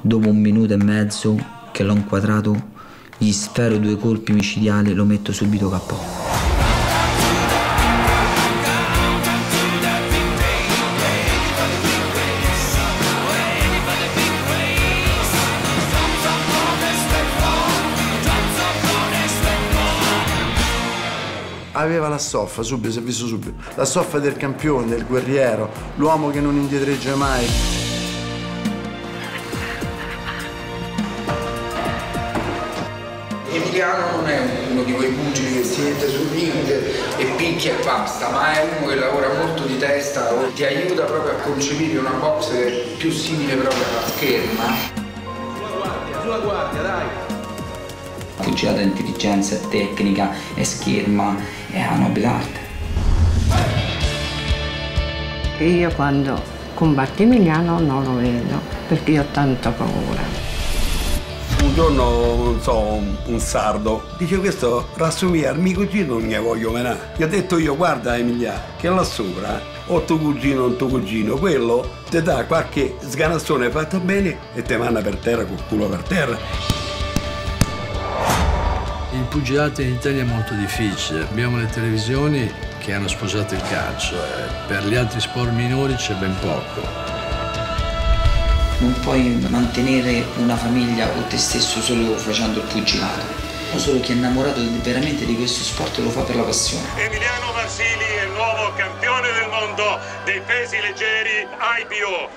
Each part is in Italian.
Dopo un minuto e mezzo che l'ho inquadrato, gli sfero due colpi micidiali e lo metto subito capo. aveva la soffa subito, si è visto subito. La soffa del campione, del guerriero, l'uomo che non indietreggia mai. Emiliano non è uno di quei pugili che si mette sul ring e picchia e basta, ma è uno che lavora molto di testa, ti aiuta proprio a concepire una box più simile proprio alla scherma. Sulla guardia, sulla guardia, dai! pugilato è intelligenza, è tecnica, è scherma, è una nobile arte. Io quando combatto Emiliano non lo vedo perché io ho tanta paura. Un giorno, non so, un, un sardo dice questo rassomiglia al mio cugino non ne voglio menare. Gli ho detto io, guarda Emilia, che là sopra o tuo cugino o tuo cugino, quello ti dà qualche sganassone fatta bene e ti manda per terra col culo per terra. Il pugilato in Italia è molto difficile. Abbiamo le televisioni che hanno sposato il calcio e per gli altri sport minori c'è ben poco. Non puoi mantenere una famiglia o te stesso solo facendo il pugilato. Solo chi è innamorato veramente di questo sport lo fa per la passione. Emiliano Varsili è il nuovo campione del mondo dei pesi leggeri IPO.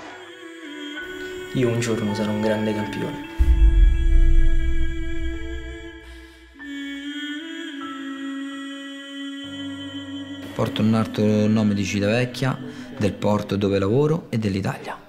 Io un giorno sarò un grande campione. Porto in alto il nome di Civitavecchia, del porto dove lavoro e dell'Italia.